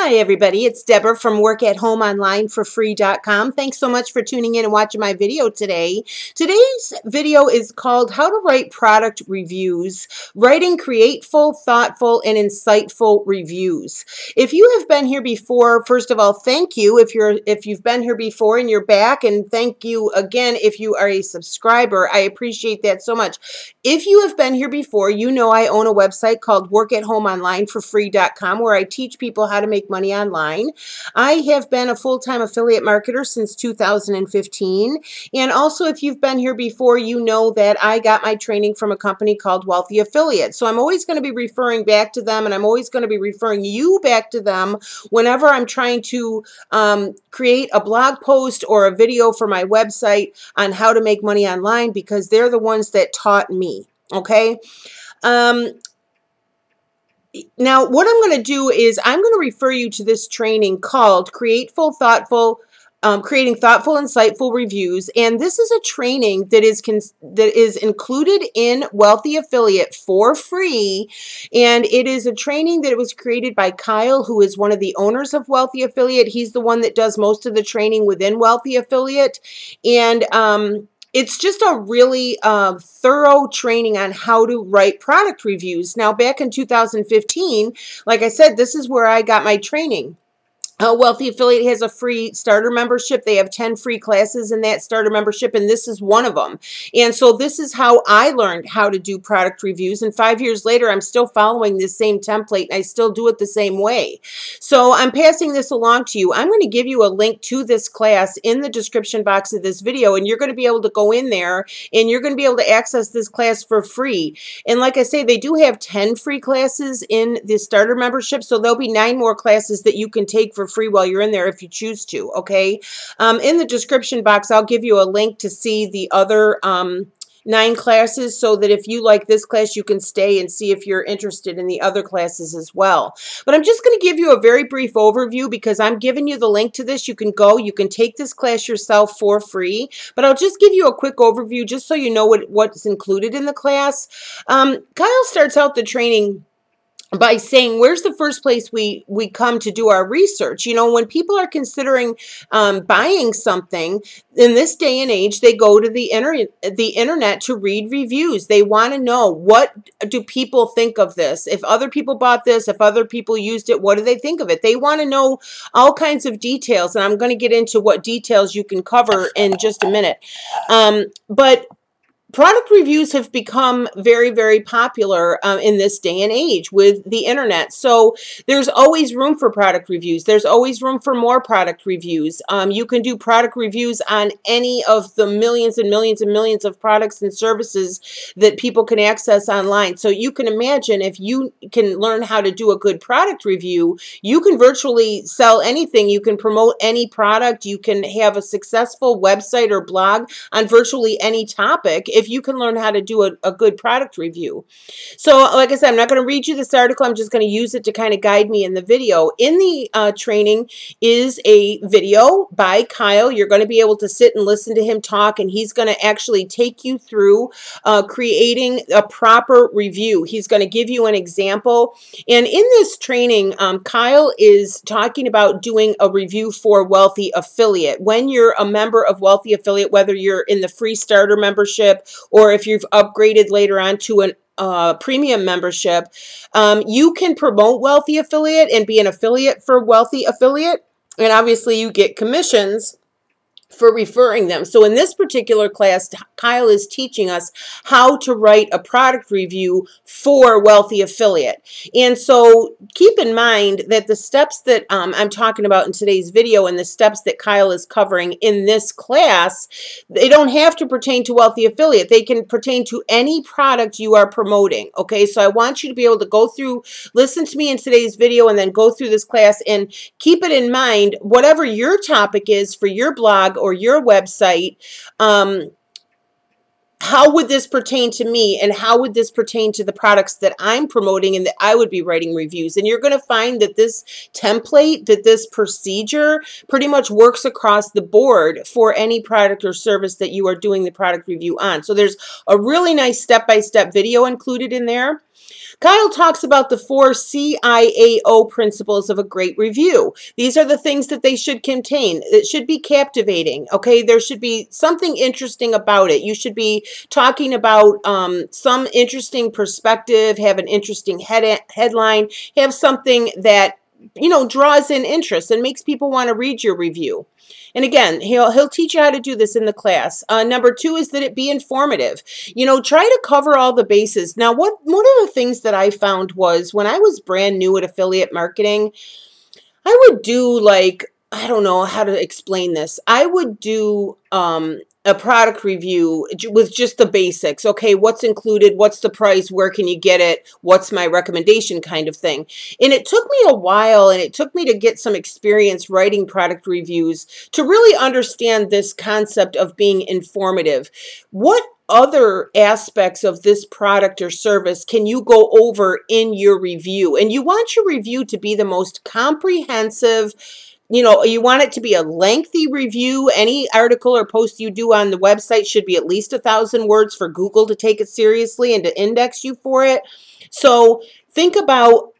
Hi, everybody. It's Debra from workathomeonlineforfree.com. Thanks so much for tuning in and watching my video today. Today's video is called How to Write Product Reviews, Writing Createful, Thoughtful, and Insightful Reviews. If you have been here before, first of all, thank you if you're if you've been here before and you're back, and thank you again if you are a subscriber. I appreciate that so much. If you have been here before, you know I own a website called workathomeonlineforfree.com where I teach people how to make money online. I have been a full-time affiliate marketer since 2015. And also, if you've been here before, you know that I got my training from a company called Wealthy Affiliate. So I'm always going to be referring back to them, and I'm always going to be referring you back to them whenever I'm trying to um, create a blog post or a video for my website on how to make money online because they're the ones that taught me. Okay. Um, now, what I'm going to do is I'm going to refer you to this training called Createful, Thoughtful, um, creating thoughtful, insightful reviews, and this is a training that is that is included in Wealthy Affiliate for free, and it is a training that was created by Kyle, who is one of the owners of Wealthy Affiliate. He's the one that does most of the training within Wealthy Affiliate, and um, it's just a really uh, thorough training on how to write product reviews. Now, back in 2015, like I said, this is where I got my training. Uh, a Wealthy Affiliate has a free starter membership. They have 10 free classes in that starter membership, and this is one of them. And so this is how I learned how to do product reviews. And five years later, I'm still following this same template, and I still do it the same way. So I'm passing this along to you. I'm going to give you a link to this class in the description box of this video, and you're going to be able to go in there, and you're going to be able to access this class for free. And like I say, they do have 10 free classes in the starter membership, so there'll be nine more classes that you can take for free while you're in there if you choose to, okay? Um, in the description box, I'll give you a link to see the other um, nine classes so that if you like this class, you can stay and see if you're interested in the other classes as well. But I'm just going to give you a very brief overview because I'm giving you the link to this. You can go, you can take this class yourself for free, but I'll just give you a quick overview just so you know what, what's included in the class. Um, Kyle starts out the training by saying where's the first place we we come to do our research? You know when people are considering um, buying something in this day and age they go to the internet the internet to read reviews. They want to know what do people think of this? If other people bought this if other people used it what do they think of it? They want to know all kinds of details and i'm going to get into what details you can cover in just a minute. Um, but product reviews have become very, very popular um, in this day and age with the internet. So there's always room for product reviews. There's always room for more product reviews. Um, you can do product reviews on any of the millions and millions and millions of products and services that people can access online. So you can imagine if you can learn how to do a good product review, you can virtually sell anything. You can promote any product. You can have a successful website or blog on virtually any topic if you can learn how to do a, a good product review. So like I said, I'm not going to read you this article. I'm just going to use it to kind of guide me in the video. In the uh, training is a video by Kyle. You're going to be able to sit and listen to him talk, and he's going to actually take you through uh, creating a proper review. He's going to give you an example. And in this training, um, Kyle is talking about doing a review for Wealthy Affiliate. When you're a member of Wealthy Affiliate, whether you're in the free starter membership or if you've upgraded later on to an uh, premium membership, um, you can promote Wealthy Affiliate and be an affiliate for Wealthy Affiliate. And obviously, you get commissions for referring them. So in this particular class, Kyle is teaching us how to write a product review for Wealthy Affiliate. And so keep in mind that the steps that um, I'm talking about in today's video and the steps that Kyle is covering in this class, they don't have to pertain to Wealthy Affiliate. They can pertain to any product you are promoting. Okay, so I want you to be able to go through, listen to me in today's video and then go through this class and keep it in mind, whatever your topic is for your blog or your website, um, how would this pertain to me and how would this pertain to the products that I'm promoting and that I would be writing reviews? And you're going to find that this template, that this procedure pretty much works across the board for any product or service that you are doing the product review on. So there's a really nice step-by-step -step video included in there. Kyle talks about the four CIAO principles of a great review. These are the things that they should contain. It should be captivating. Okay, there should be something interesting about it. You should be talking about um, some interesting perspective, have an interesting head headline, have something that you know draws in interest and makes people want to read your review. And again, he'll he'll teach you how to do this in the class. Uh, number two is that it be informative. You know, try to cover all the bases. Now, what one of the things that I found was when I was brand new at affiliate marketing, I would do like I don't know how to explain this. I would do um, a product review with just the basics. Okay, what's included? What's the price? Where can you get it? What's my recommendation kind of thing. And it took me a while and it took me to get some experience writing product reviews to really understand this concept of being informative. What other aspects of this product or service can you go over in your review? And you want your review to be the most comprehensive you know, you want it to be a lengthy review. Any article or post you do on the website should be at least a thousand words for Google to take it seriously and to index you for it. So think about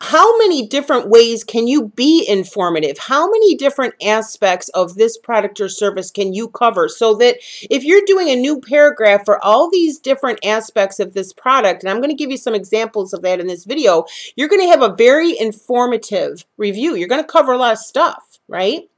how many different ways can you be informative? How many different aspects of this product or service can you cover so that if you're doing a new paragraph for all these different aspects of this product, and I'm going to give you some examples of that in this video, you're going to have a very informative review. You're going to cover a lot of stuff, right?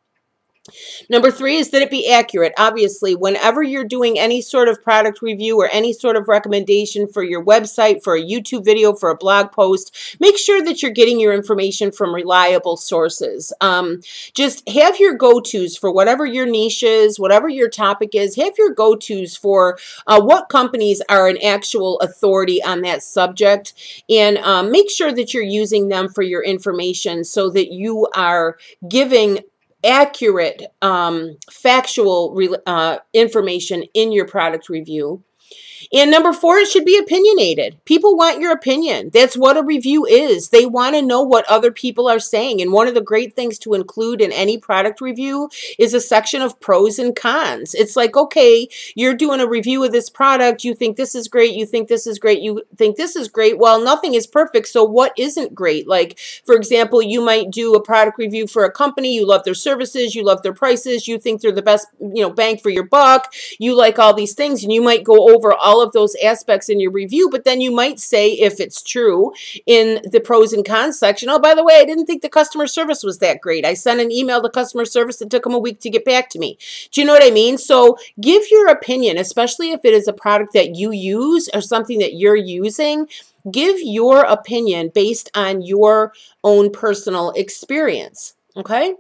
Number three is that it be accurate. Obviously, whenever you're doing any sort of product review or any sort of recommendation for your website, for a YouTube video, for a blog post, make sure that you're getting your information from reliable sources. Um, just have your go-tos for whatever your niche is, whatever your topic is, have your go-tos for uh, what companies are an actual authority on that subject and um, make sure that you're using them for your information so that you are giving accurate, um, factual uh, information in your product review. And number four, it should be opinionated. People want your opinion. That's what a review is. They want to know what other people are saying. And one of the great things to include in any product review is a section of pros and cons. It's like, okay, you're doing a review of this product. You think this is great. You think this is great. You think this is great. Well, nothing is perfect. So what isn't great? Like, for example, you might do a product review for a company. You love their services. You love their prices. You think they're the best, you know, bang for your buck. You like all these things and you might go over all of those aspects in your review, but then you might say, if it's true, in the pros and cons section, oh, by the way, I didn't think the customer service was that great. I sent an email to customer service and took them a week to get back to me. Do you know what I mean? So give your opinion, especially if it is a product that you use or something that you're using. Give your opinion based on your own personal experience. Okay?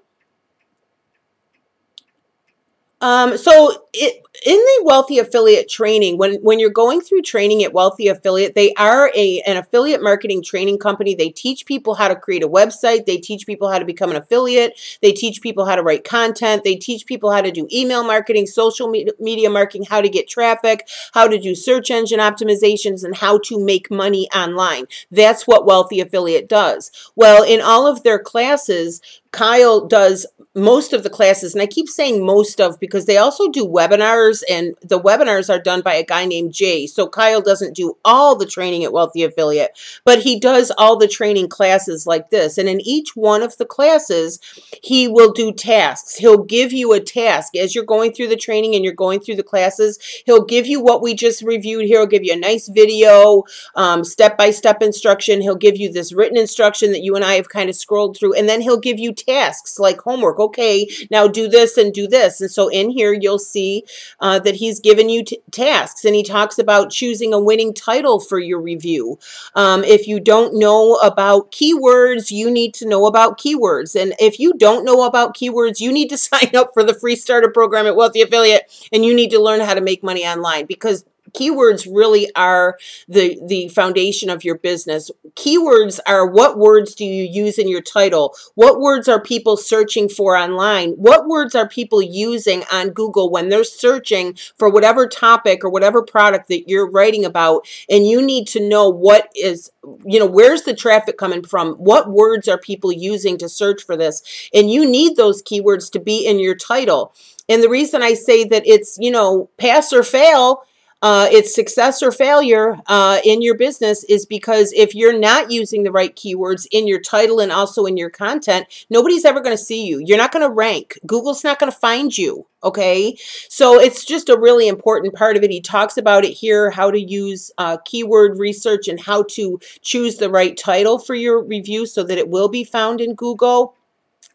Um, so it, in the wealthy affiliate training, when, when you're going through training at wealthy affiliate, they are a, an affiliate marketing training company. They teach people how to create a website. They teach people how to become an affiliate. They teach people how to write content. They teach people how to do email marketing, social media marketing, how to get traffic, how to do search engine optimizations, and how to make money online. That's what wealthy affiliate does. Well, in all of their classes, Kyle does most of the classes, and I keep saying most of because they also do webinars, and the webinars are done by a guy named Jay. So Kyle doesn't do all the training at Wealthy Affiliate, but he does all the training classes like this. And in each one of the classes, he will do tasks. He'll give you a task as you're going through the training and you're going through the classes. He'll give you what we just reviewed here. He'll give you a nice video, um, step-by-step -step instruction. He'll give you this written instruction that you and I have kind of scrolled through, and then he'll give you tasks like homework. Okay, now do this and do this. And so in here, you'll see uh, that he's given you tasks and he talks about choosing a winning title for your review. Um, if you don't know about keywords, you need to know about keywords. And if you don't know about keywords, you need to sign up for the free starter program at Wealthy Affiliate and you need to learn how to make money online because keywords really are the the foundation of your business. Keywords are what words do you use in your title? What words are people searching for online? What words are people using on google when they're searching for whatever topic or whatever product that you're writing about? And you need to know what is you know where's the traffic coming from? What words are people using to search for this? And you need those keywords to be in your title. And the reason i say that it's you know pass or fail uh, it's success or failure uh, in your business is because if you're not using the right keywords in your title and also in your content, nobody's ever going to see you. You're not going to rank. Google's not going to find you. Okay, so it's just a really important part of it. He talks about it here, how to use uh, keyword research and how to choose the right title for your review so that it will be found in Google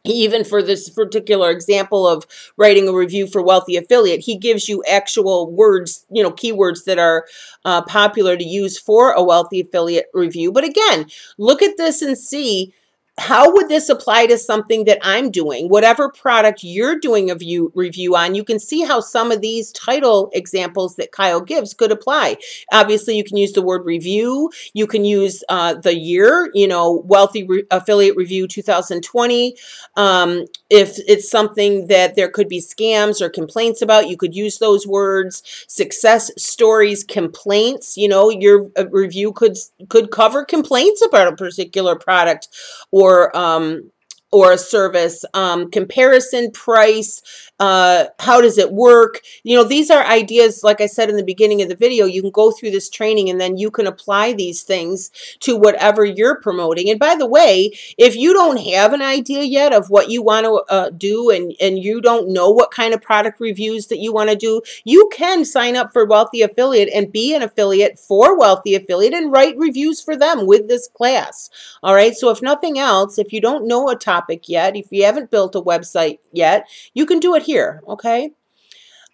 even for this particular example of writing a review for wealthy affiliate he gives you actual words you know keywords that are uh, popular to use for a wealthy affiliate review. But again look at this and see how would this apply to something that I'm doing? Whatever product you're doing a view, review on, you can see how some of these title examples that Kyle gives could apply. Obviously, you can use the word review. You can use uh, the year, you know, Wealthy Re Affiliate Review 2020. Um, if it's something that there could be scams or complaints about, you could use those words. Success stories, complaints, you know, your uh, review could could cover complaints about a particular product or or um, or a service, um, comparison price, uh, how does it work? You know, these are ideas, like I said in the beginning of the video, you can go through this training and then you can apply these things to whatever you're promoting. And by the way, if you don't have an idea yet of what you want to uh, do and, and you don't know what kind of product reviews that you want to do, you can sign up for Wealthy Affiliate and be an affiliate for Wealthy Affiliate and write reviews for them with this class. All right, so if nothing else, if you don't know a topic yet, if you haven't built a website yet, you can do it here, okay?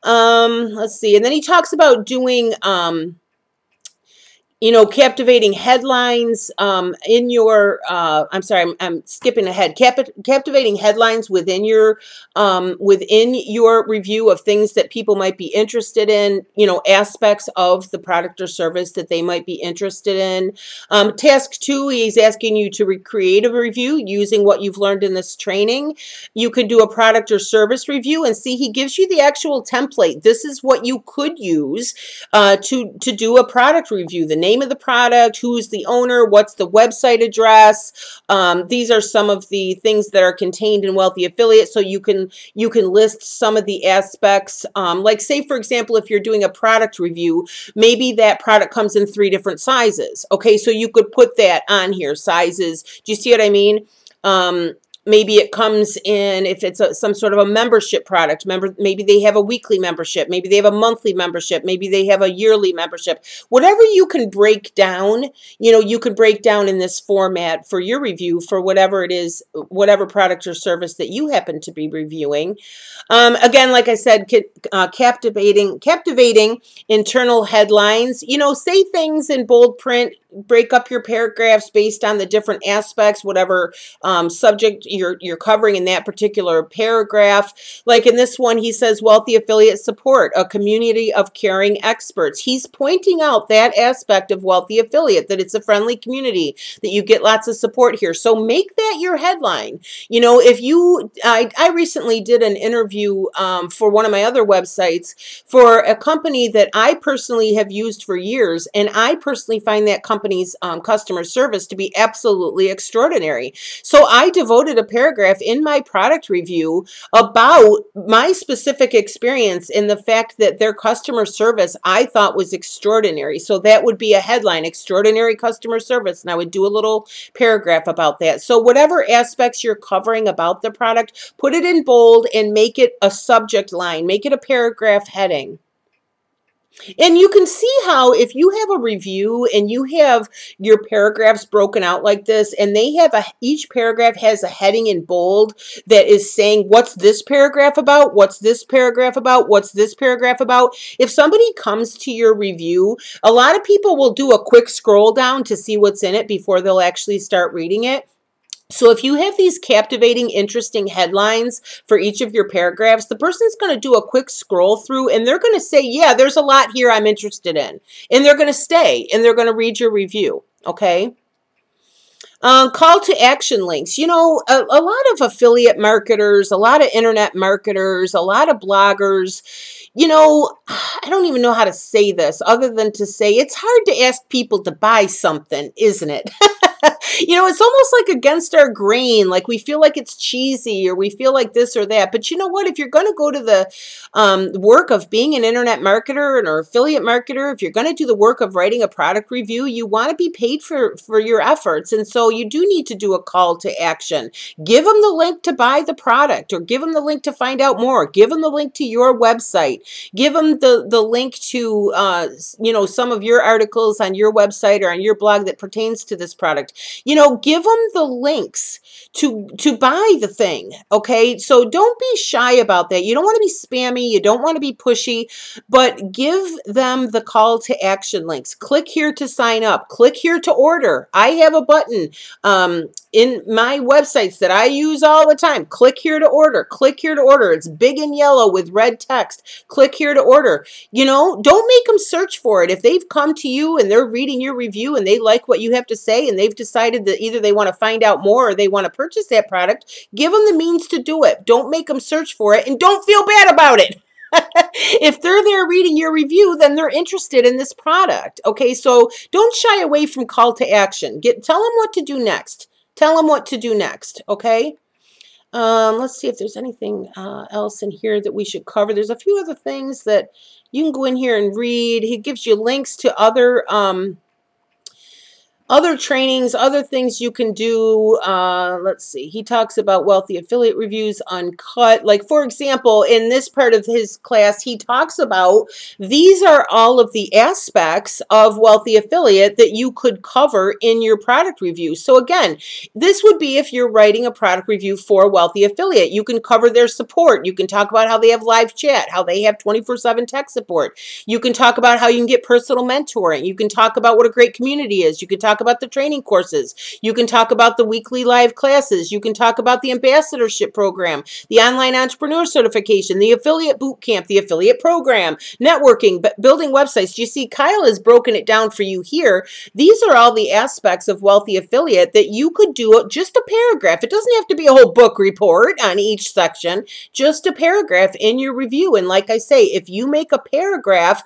Um, let's see. And then he talks about doing um, you know, captivating headlines um, in your, uh, I'm sorry, I'm, I'm skipping ahead. Cap captivating headlines within your, um, within your review of things that people might be interested in, you know, aspects of the product or service that they might be interested in. Um, task two, he's asking you to recreate a review using what you've learned in this training. You could do a product or service review and see he gives you the actual template. This is what you could use uh, to, to do a product review. The name of the product, who's the owner, what's the website address. Um, these are some of the things that are contained in Wealthy Affiliate. So you can you can list some of the aspects. Um, like say, for example, if you're doing a product review, maybe that product comes in three different sizes. Okay, so you could put that on here, sizes. Do you see what I mean? Um, maybe it comes in if it's a, some sort of a membership product. Member maybe they have a weekly membership. Maybe they have a monthly membership. Maybe they have a yearly membership. Whatever you can break down you know you could break down in this format for your review for whatever it is whatever product or service that you happen to be reviewing. Um, again like i said uh, captivating captivating internal headlines. You know say things in bold print break up your paragraphs based on the different aspects, whatever um, subject you're, you're covering in that particular paragraph. Like in this one, he says wealthy affiliate support, a community of caring experts. He's pointing out that aspect of wealthy affiliate, that it's a friendly community, that you get lots of support here. So make that your headline. You know, if you, I, I recently did an interview um, for one of my other websites for a company that I personally have used for years, and I personally find that company company's um, customer service to be absolutely extraordinary. So I devoted a paragraph in my product review about my specific experience in the fact that their customer service I thought was extraordinary. So that would be a headline, extraordinary customer service. And I would do a little paragraph about that. So whatever aspects you're covering about the product, put it in bold and make it a subject line, make it a paragraph heading. And you can see how if you have a review and you have your paragraphs broken out like this and they have a each paragraph has a heading in bold that is saying what's this paragraph about, what's this paragraph about, what's this paragraph about. If somebody comes to your review, a lot of people will do a quick scroll down to see what's in it before they'll actually start reading it. So if you have these captivating, interesting headlines for each of your paragraphs, the person's going to do a quick scroll through and they're going to say, yeah, there's a lot here I'm interested in. And they're going to stay and they're going to read your review. Okay. Um, call to action links. You know, a, a lot of affiliate marketers, a lot of internet marketers, a lot of bloggers, you know, I don't even know how to say this other than to say it's hard to ask people to buy something, isn't it? you know, it's almost like against our grain. Like we feel like it's cheesy or we feel like this or that. But you know what? If you're going to go to the um, work of being an internet marketer or affiliate marketer, if you're going to do the work of writing a product review, you want to be paid for, for your efforts. And so you do need to do a call to action. Give them the link to buy the product or give them the link to find out more. Give them the link to your website. Give them the, the link to, uh, you know, some of your articles on your website or on your blog that pertains to this product. You know, give them the links to to buy the thing. Okay, so don't be shy about that. You don't want to be spammy. You don't want to be pushy, but give them the call to action links. Click here to sign up. Click here to order. I have a button um, in my websites that I use all the time. Click here to order. Click here to order. It's big and yellow with red text. Click here to order. You know, don't make them search for it. If they've come to you and they're reading your review and they like what you have to say and they've decided that either they want to find out more or they want to purchase that product, give them the means to do it. Don't make them search for it and don't feel bad about it. if they're there reading your review, then they're interested in this product. Okay, so don't shy away from call to action. Get tell them what to do next. Tell them what to do next. Okay. Um, let's see if there's anything uh, else in here that we should cover. There's a few other things that you can go in here and read. He gives you links to other um, other trainings, other things you can do. Uh, let's see. He talks about wealthy affiliate reviews uncut. Like, for example, in this part of his class, he talks about these are all of the aspects of wealthy affiliate that you could cover in your product review. So, again, this would be if you're writing a product review for wealthy affiliate. You can cover their support. You can talk about how they have live chat, how they have 24 7 tech support. You can talk about how you can get personal mentoring. You can talk about what a great community is. You can talk talk about the training courses. You can talk about the weekly live classes. You can talk about the ambassadorship program, the online entrepreneur certification, the affiliate boot camp, the affiliate program, networking, but building websites. You see, Kyle has broken it down for you here. These are all the aspects of wealthy affiliate that you could do just a paragraph. It doesn't have to be a whole book report on each section, just a paragraph in your review. And like I say, if you make a paragraph,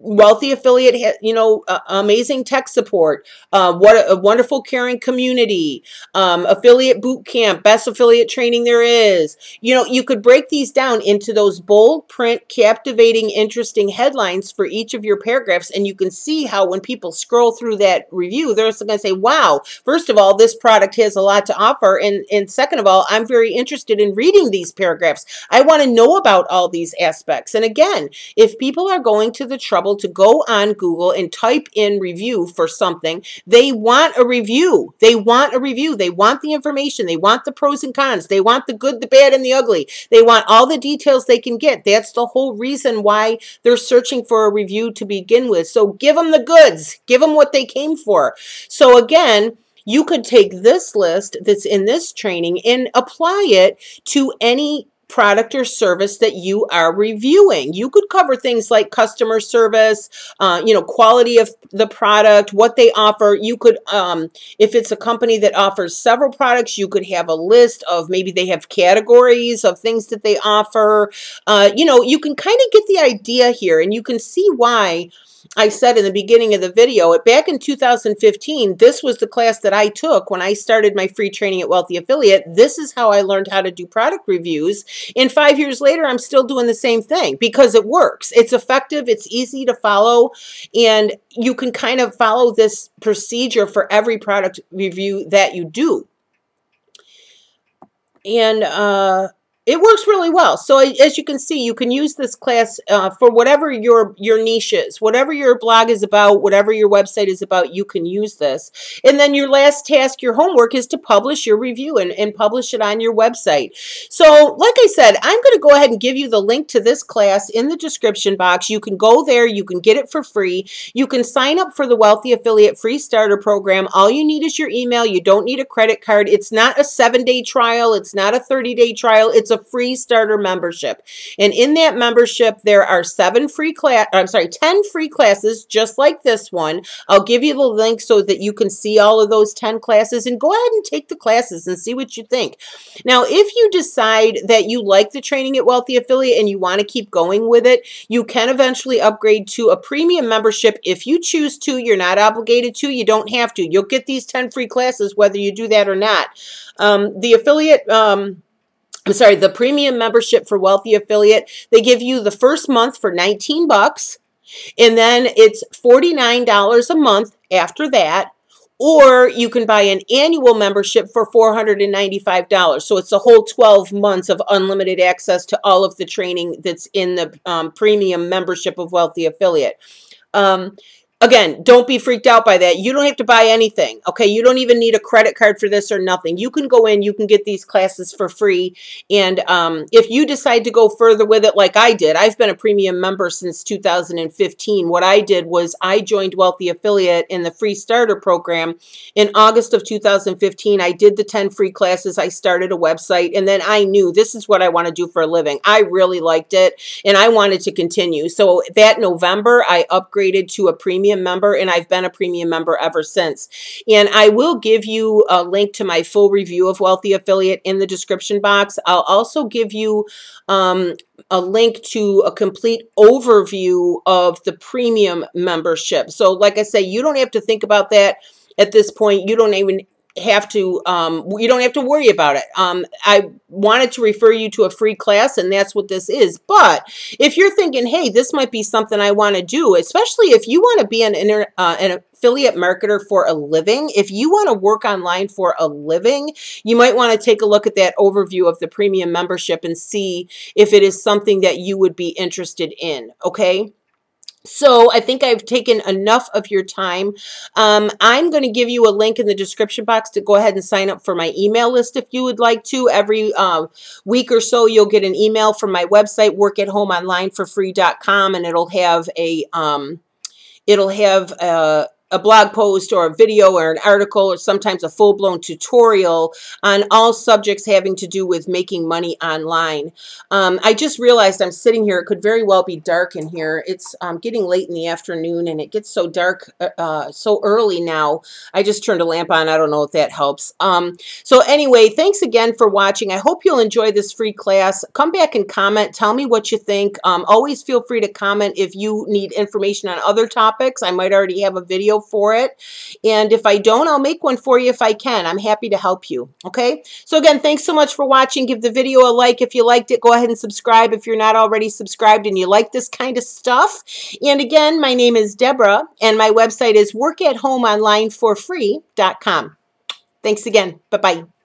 wealthy affiliate you know uh, amazing tech support uh, what a, a, wonderful caring community um, affiliate boot camp best affiliate training there is. You know you could break these down into those bold print captivating interesting headlines for each of your paragraphs and you can see how when people scroll through that review they're going to say wow first of all this product has a lot to offer and and second of all i'm very interested in reading these paragraphs. I want to know about all these aspects. And again if people are going to the trouble to go on Google and type in review for something. They want a review. They want a review. They want the information. They want the pros and cons. They want the good, the bad, and the ugly. They want all the details they can get. That's the whole reason why they're searching for a review to begin with. So give them the goods. Give them what they came for. So again, you could take this list that's in this training and apply it to any product or service that you are reviewing. You could cover things like customer service, uh, you know, quality of the product, what they offer. You could, um, if it's a company that offers several products, you could have a list of maybe they have categories of things that they offer. Uh, you know, you can kind of get the idea here and you can see why I said in the beginning of the video, back in 2015, this was the class that I took when I started my free training at Wealthy Affiliate. This is how I learned how to do product reviews. And five years later, I'm still doing the same thing because it works. It's effective, it's easy to follow, and you can kind of follow this procedure for every product review that you do. And uh, it works really well. So as you can see, you can use this class uh, for whatever your, your niche is, whatever your blog is about, whatever your website is about, you can use this. And then your last task, your homework is to publish your review and, and publish it on your website. So like I said, I'm going to go ahead and give you the link to this class in the description box. You can go there, you can get it for free. You can sign up for the Wealthy Affiliate Free Starter Program. All you need is your email. You don't need a credit card. It's not a seven day trial. It's not a 30 day trial. It's a free starter membership. And in that membership, there are seven free class, I'm sorry, 10 free classes, just like this one. I'll give you the link so that you can see all of those 10 classes and go ahead and take the classes and see what you think. Now, if you decide that you like the training at Wealthy Affiliate and you want to keep going with it, you can eventually upgrade to a premium membership if you choose to. You're not obligated to. You don't have to. You'll get these 10 free classes whether you do that or not. Um, the affiliate... Um, I'm sorry, the premium membership for Wealthy Affiliate, they give you the first month for 19 bucks, and then it's $49 a month after that. Or you can buy an annual membership for $495. So it's a whole 12 months of unlimited access to all of the training that's in the um, premium membership of Wealthy Affiliate. Um, Again, don't be freaked out by that. You don't have to buy anything. Okay. You don't even need a credit card for this or nothing. You can go in, you can get these classes for free. And um, if you decide to go further with it, like I did, I've been a premium member since 2015. What I did was I joined Wealthy Affiliate in the free starter program in August of 2015. I did the 10 free classes. I started a website and then I knew this is what I want to do for a living. I really liked it and I wanted to continue. So that November, I upgraded to a premium premium member, and I've been a premium member ever since. And I will give you a link to my full review of Wealthy Affiliate in the description box. I'll also give you um, a link to a complete overview of the premium membership. So, like I say, you don't have to think about that at this point. You don't even have to um, you don't have to worry about it. Um, i wanted to refer you to a free class and that's what this is. But if you're thinking hey this might be something i want to do especially if you want to be an, inter, uh, an affiliate marketer for a living if you want to work online for a living you might want to take a look at that overview of the premium membership and see if it is something that you would be interested in okay so I think I've taken enough of your time. Um, I'm going to give you a link in the description box to go ahead and sign up for my email list if you would like to. Every uh, week or so, you'll get an email from my website, workathomeonlineforfree.com, and it'll have a um, it'll have a a blog post or a video or an article or sometimes a full-blown tutorial on all subjects having to do with making money online. Um, I just realized I'm sitting here. It could very well be dark in here. It's um, getting late in the afternoon and it gets so dark uh, uh, so early now. I just turned a lamp on. I don't know if that helps. Um, so anyway, thanks again for watching. I hope you'll enjoy this free class. Come back and comment. Tell me what you think. Um, always feel free to comment if you need information on other topics. I might already have a for it. And if I don't, I'll make one for you if I can. I'm happy to help you. Okay. So again, thanks so much for watching. Give the video a like if you liked it. Go ahead and subscribe if you're not already subscribed and you like this kind of stuff. And again, my name is Debra and my website is workathomeonlineforfree.com. Thanks again. Bye-bye.